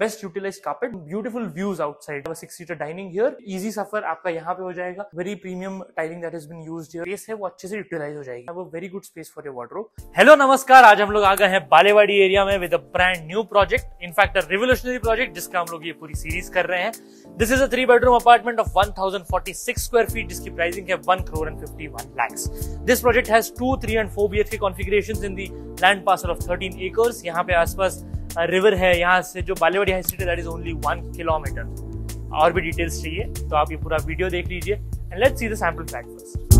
Best utilize carpet, beautiful views outside. Six seater dining here easy सफ़र आपका यहाँ पे हो जाएगा। Very premium tiling that is been here space है, वो अच्छे से यूटिलाइज हो जाएगी। वो very good space for your wardrobe hello नमस्कार। आज हम लोग आ गए हैं बालेवाड़ी एरिया में with a brand new project in fact a revolutionary project जिसका हम लोग ये पूरी सीरीज़ कर रहे हैं। This is a three bedroom apartment of 1046 square feet जिसकी प्राइसिंग है 1 crore and 51 lakhs this project has two three and four BHK configurations in the land parcel of 13 acres यहाँ पे आसपास रिवर है, यहाँ से जो Balewadi high street that is only one kilometre और भी डिटेल्स चाहिए तो आप ये पूरा वीडियो देख लीजिए and let's see the sample flat first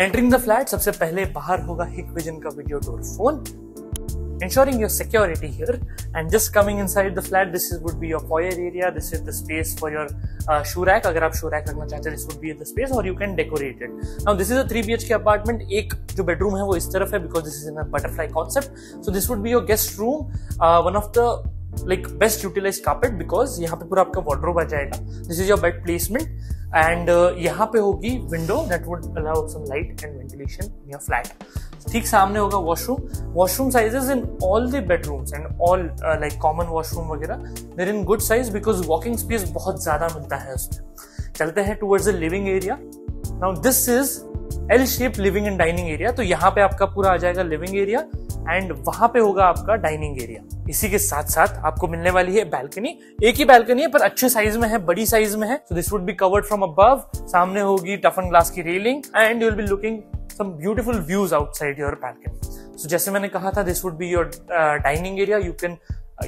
entering the flat सबसे पहले बाहर होगा हिक विजन का video door phone ensuring your security here and just coming inside the flat this is, would be your foyer area this is the space for your uh, shoe rack agar aap shoe rack रखना चाहते हैं this would be the space or you can decorate it now this is a 3 bhk apartment एक जो bedroom है वो इस तरफ़ है because this is in a butterfly concept so this would be your guest room uh, one of the like best utilize carpet because यहाँ पे पूरा आपका वार्ड्रोब आ जाएगा this is your bed placement and यहाँ पे होगी window that would allow some light and ventilation in your flat ठीक सामने होगा washroom washroom sizes in all the bedrooms and all like common washroom वगैरह there in good size because walking space बहुत ज़्यादा मिलता है उसमें. चलते हैं towards the living area now this is L shape living and dining area तो यहाँ पे आपका पूरा आ जाएगा लिविंग एरिया एंड वहाँ पे होगा आपका डाइनिंग एरिया इसी के साथ साथ आपको मिलने वाली है बैल्कनी एक ही बैल्कनी है, पर अच्छे साइज़ में है, बड़ी साइज़ में है। So this would be covered from above सामने होगी टफन ग्लास की railing and you will be looking some beautiful views outside your balcony so जैसे मैंने कहा था this would be your dining area you can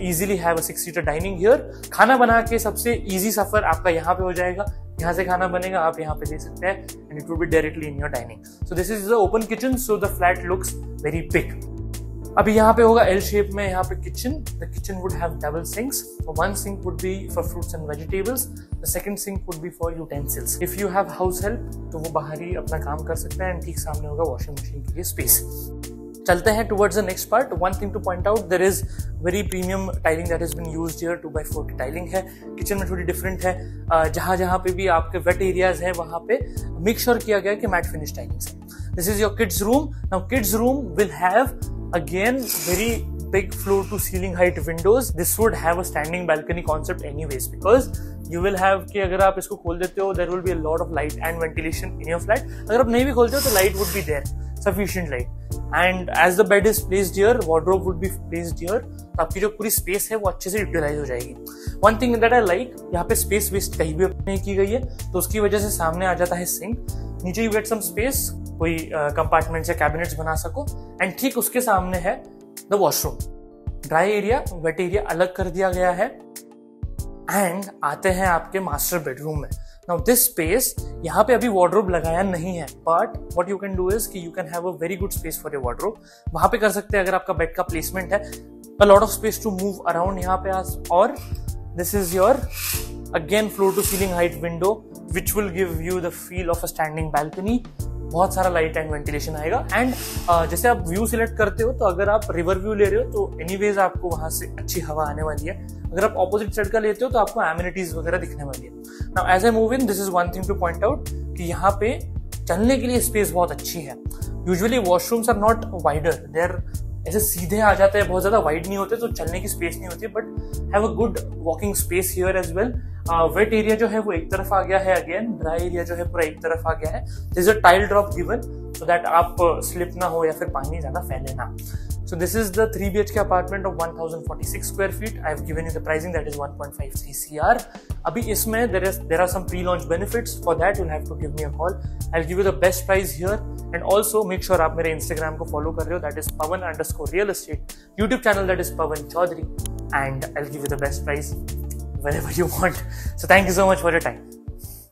easily have a six seater dining here खाना बना के सबसे इजी सफ़र आपका यहाँ पे हो जाएगा। यहाँ से खाना बनेगा, आप यहाँ पे दे सकते हैं and it will be directly in your dining so this is the open kitchen so the flat looks very big अभी यहाँ पे होगा एल शेप में यहाँ पे kitchen the kitchen would have double sinks one sink would be for fruits and vegetables the second sink would be for utensils if you have house help तो वो बाहर ही अपना काम कर सकते हैं एंड ठीक सामने होगा वॉशिंग मशीन के लिए स्पेस चलते हैं towards the next part one thing to point out there is very premium tiling that is been used here two by four की टाइलिंग है. किचन में थोड़ी डिफरेंट है. जहाँ जहाँ पे भी आपके वेट एरियाज़ हैं, वहाँ पे मेक श्योर किया गया कि matt finish tilings this is your kids room now kids room will have again very big floor to ceiling height windows this would have a standing balcony concept anyways because you will have कि अगर आप इसको खोल देते हो there will be a lot of light and ventilation in your flat अगर आप नहीं भी खोलते हो तो लाइट वुड भी there sufficient light and as the bed is placed here, wardrobe would be placed here. तो आपकी जो पूरी स्पेस है, वो अच्छे से यूटिलाइज हो जाएगी। One thing that I like यहाँ पे स्पेस वेस्ट कहीं भी नहीं की गई है तो उसकी वजह से सामने आ जाता है सिंक नीचे यू गेट सम स्पेस कोई कंपार्टमेंट या कैबिनेट्स बना सको। एंड ठीक उसके सामने है the washroom dry area wet area अलग कर दिया गया है। एंड आते हैं आपके मास्टर बेडरूम में। नाउ दिस स्पेस यहाँ पे अभी वार्ड्रोब लगाया नहीं है but what you can do is कि you can have a very good space for your wardrobe वहाँ पे कर सकते हैं अगर आपका बेड का प्लेसमेंट है। A lot of space to move around यहाँ पे आज और this is your again floor to ceiling height window which will give you the feel of a standing balcony बहुत सारा लाइट एंड वेंटिलेशन आएगा। And uh, जैसे आप view select करते हो तो अगर आप रिवर व्यू ले रहे हो तो एनीवेज आपको वहाँ से अच्छी हवा आने वाली है। अगर आप ऑपोजिट साइड का लेते हो तो आपको एम्यूनिटीज वगैरह दिखने वाली है। Now as a move in this is one thing to point out कि यहाँ पे चलने के लिए स्पेस बहुत अच्छी है। Usually washrooms are not wider there ऐसे सीधे आ जाते हैं बहुत ज़्यादा वाइड नहीं होते तो चलने की स्पेस नहीं होती but have a good walking space here as well wet area जो है वो एक तरफ़ आ गया है अगेन ड्राई एरिया जो है पूरा एक तरफ़ आ गया है। This a tile drop given so that आप स्लिप uh, ना हो या फिर पानी ज़्यादा फैले ना। So this is the 3 BHK apartment of 1046 square feet. I have given you the pricing that is 1.53 CR. अभी इसमें there is there are some pre-launch benefits. For that you'll have to give me a call. I'll give you the best price here and also make sure आप मेरे Instagram को follow कर रहे हो. That is Pavan underscore real estate. YouTube channel that is Pavan Chaudhary and I'll give you the best price wherever you want. So thank you so much for your time.